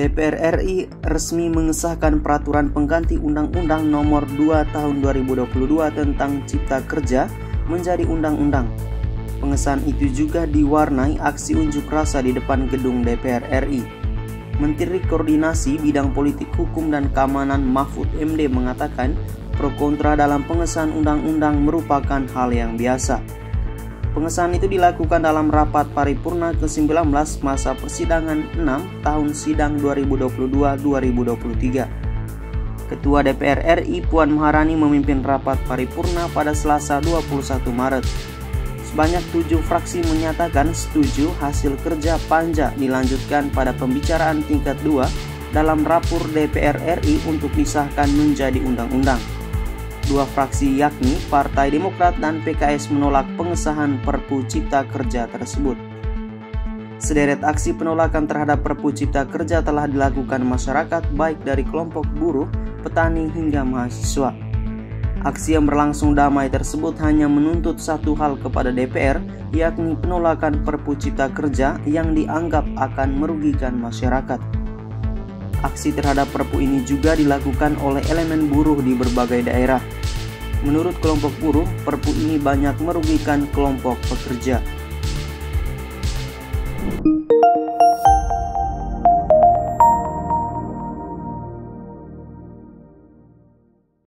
DPR RI resmi mengesahkan peraturan pengganti Undang-Undang Nomor 2 Tahun 2022 tentang Cipta Kerja menjadi undang-undang. Pengesahan itu juga diwarnai aksi unjuk rasa di depan gedung DPR RI. Menteri Koordinasi Bidang Politik Hukum dan Keamanan Mahfud MD mengatakan pro kontra dalam pengesahan undang-undang merupakan hal yang biasa. Pengesahan itu dilakukan dalam rapat paripurna ke-19 masa persidangan 6 tahun sidang 2022-2023. Ketua DPR RI Puan Maharani memimpin rapat paripurna pada Selasa 21 Maret. Sebanyak tujuh fraksi menyatakan setuju hasil kerja panja dilanjutkan pada pembicaraan tingkat 2 dalam rapur DPR RI untuk disahkan menjadi undang-undang dua fraksi yakni Partai Demokrat dan PKS menolak pengesahan Perpu Cipta Kerja tersebut. Sederet aksi penolakan terhadap Perpu Cipta Kerja telah dilakukan masyarakat baik dari kelompok buruh, petani hingga mahasiswa. Aksi yang berlangsung damai tersebut hanya menuntut satu hal kepada DPR, yakni penolakan Perpu Cipta Kerja yang dianggap akan merugikan masyarakat. Aksi terhadap Perpu ini juga dilakukan oleh elemen buruh di berbagai daerah. Menurut kelompok buruh, perpu ini banyak merugikan kelompok pekerja.